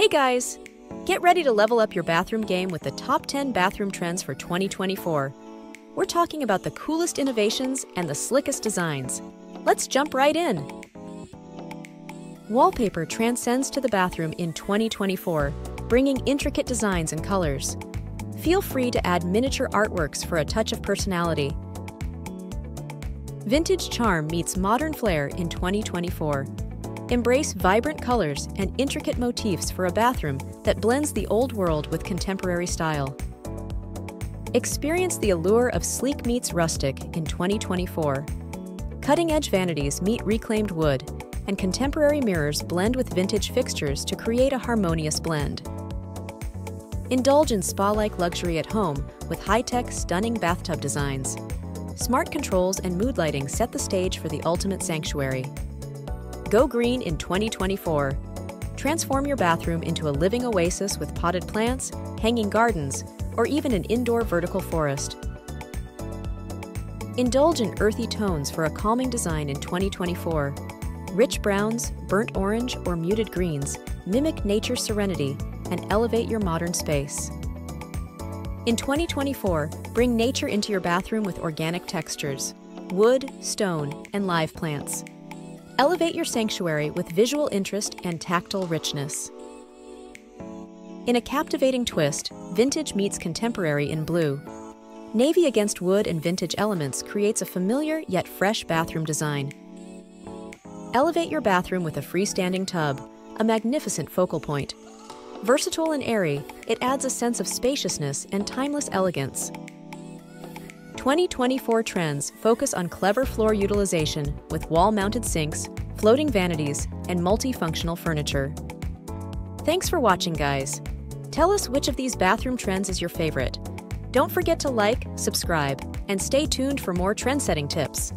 Hey guys! Get ready to level up your bathroom game with the top 10 bathroom trends for 2024. We're talking about the coolest innovations and the slickest designs. Let's jump right in. Wallpaper transcends to the bathroom in 2024, bringing intricate designs and colors. Feel free to add miniature artworks for a touch of personality. Vintage charm meets modern flair in 2024. Embrace vibrant colors and intricate motifs for a bathroom that blends the old world with contemporary style. Experience the allure of sleek meets rustic in 2024. Cutting-edge vanities meet reclaimed wood, and contemporary mirrors blend with vintage fixtures to create a harmonious blend. Indulge in spa-like luxury at home with high-tech, stunning bathtub designs. Smart controls and mood lighting set the stage for the ultimate sanctuary. Go green in 2024. Transform your bathroom into a living oasis with potted plants, hanging gardens, or even an indoor vertical forest. Indulge in earthy tones for a calming design in 2024. Rich browns, burnt orange, or muted greens mimic nature's serenity and elevate your modern space. In 2024, bring nature into your bathroom with organic textures wood, stone, and live plants. Elevate your sanctuary with visual interest and tactile richness. In a captivating twist, vintage meets contemporary in blue. Navy against wood and vintage elements creates a familiar yet fresh bathroom design. Elevate your bathroom with a freestanding tub, a magnificent focal point. Versatile and airy, it adds a sense of spaciousness and timeless elegance. 2024 trends focus on clever floor utilization with wall-mounted sinks, floating vanities, and multifunctional furniture. Thanks for watching, guys. Tell us which of these bathroom trends is your favorite. Don't forget to like, subscribe, and stay tuned for more trend-setting tips.